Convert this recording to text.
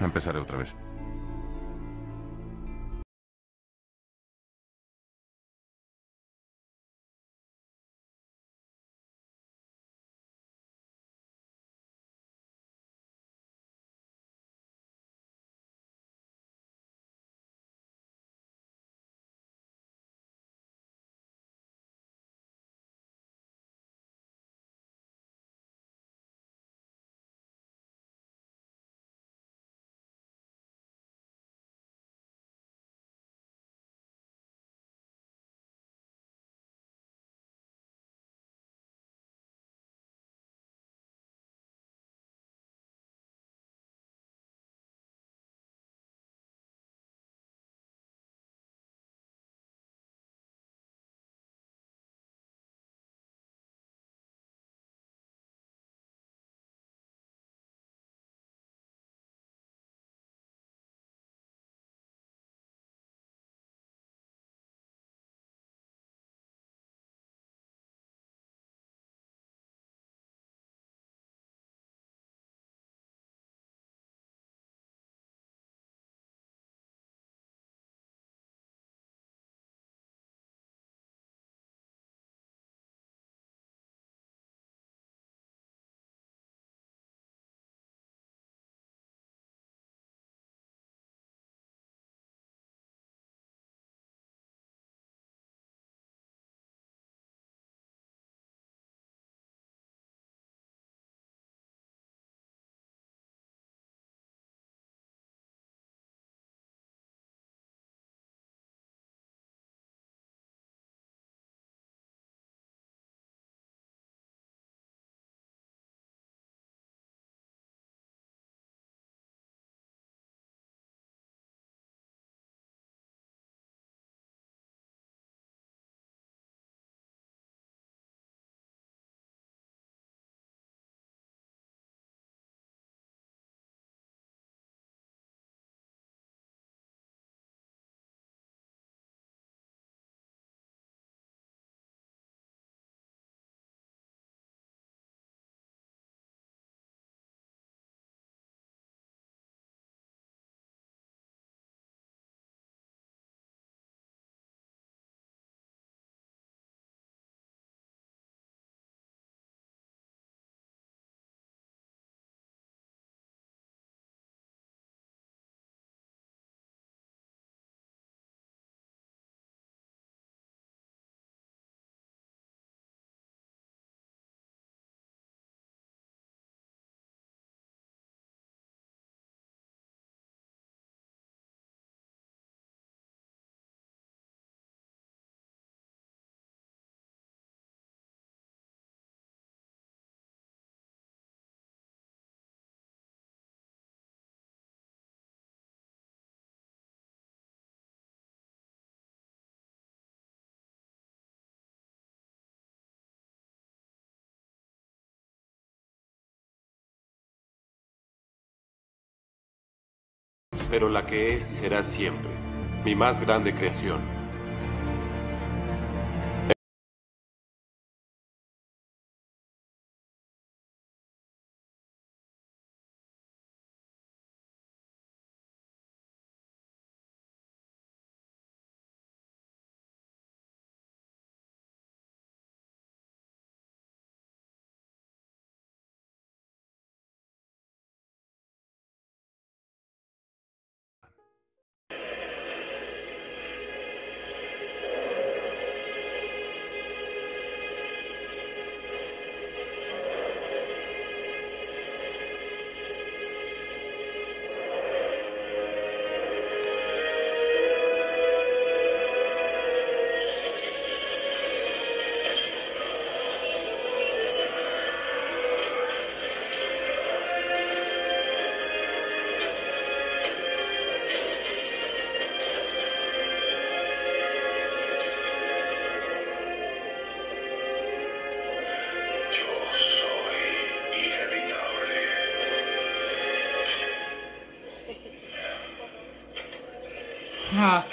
Empezaré otra vez. Pero la que es y será siempre, mi más grande creación. how